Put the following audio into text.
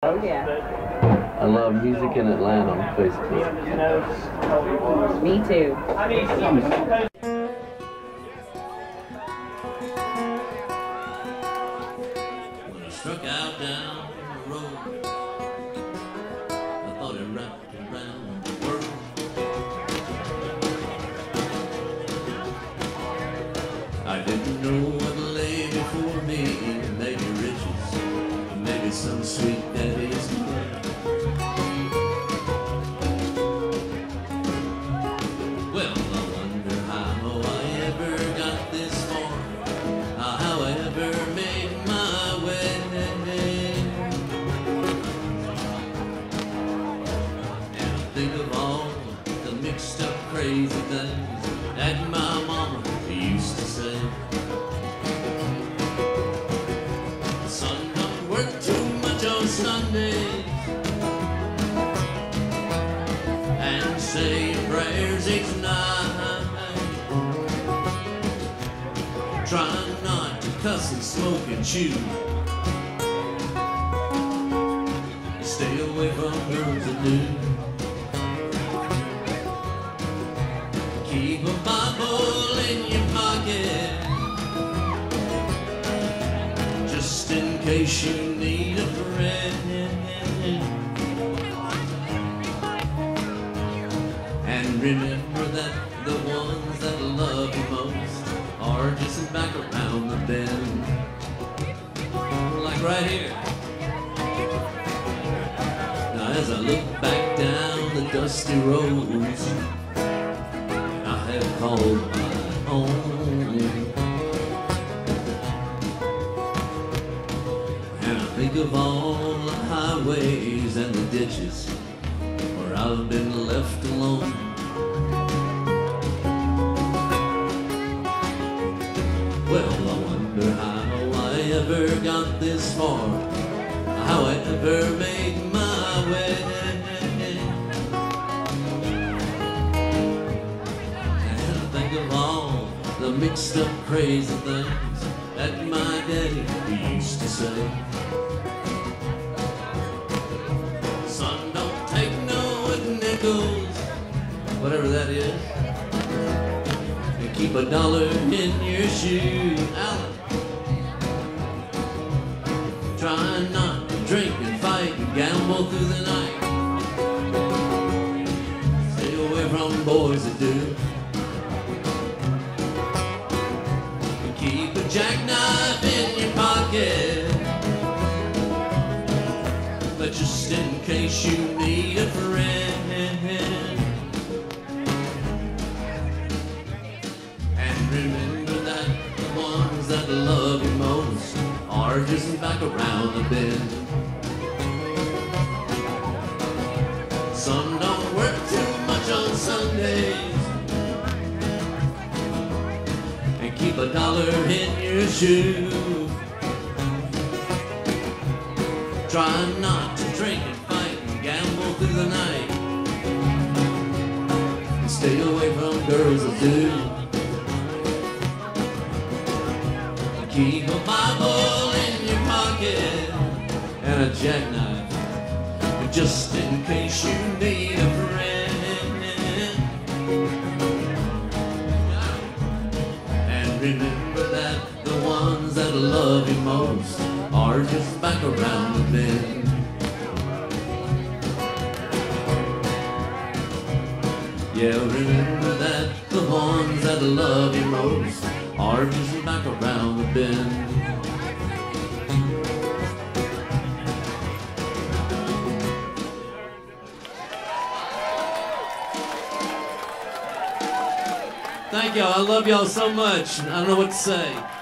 Oh, yeah. I love music in Atlanta, basically. Me too. When I struck out down the road, I thought it wrapped around Try not to cuss and smoke and chew. Stay away from girls that do. Keep a Bible in your pocket. Just in case you need a friend. And remember that the ones that love you most are just back around the bend. Like right here. Now as I look back down the dusty roads I have called my own. And I think of all the highways and the ditches where I've been left alone. Well, I wonder how I ever got this far, how I ever made my way. And I think of all the mixed up crazy things that my daddy used to say. Son, don't take no nickels, whatever that is. Keep a dollar in your shoe, Alan. Try not to drink and fight and gamble through the night. Stay away from boys that do. Keep a jackknife in your pocket. But just in case you need are just back around the bend. Some don't work too much on Sundays. And keep a dollar in your shoe. Try not to drink and fight and gamble through the night. And stay away from girls that do. Keep a Bible pocket and a jackknife just in case you need a friend. And remember that the ones that love you most are just back around the bend. Yeah, remember that the ones that love you most are just back around the bend. Thank y'all. I love y'all so much. I don't know what to say.